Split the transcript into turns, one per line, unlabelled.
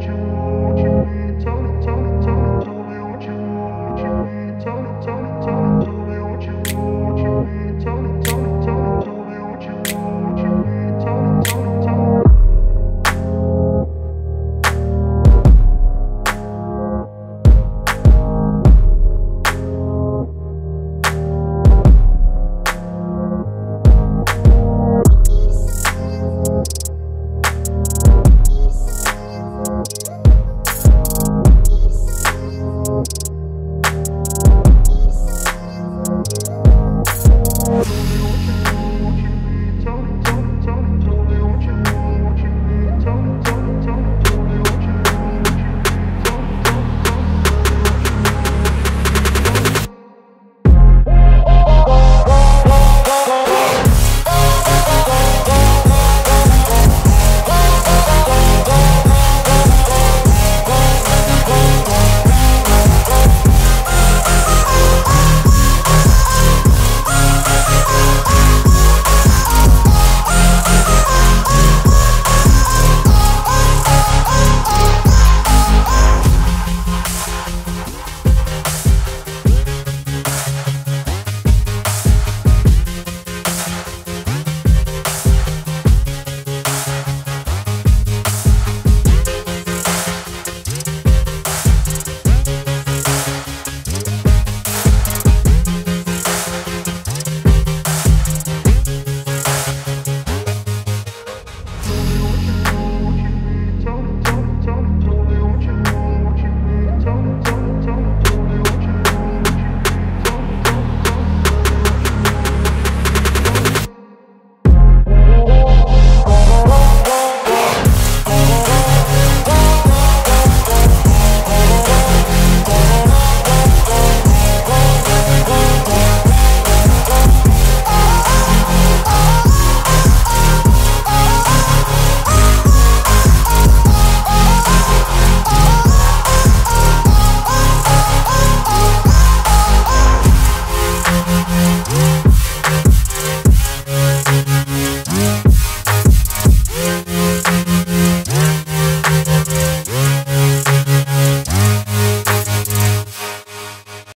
you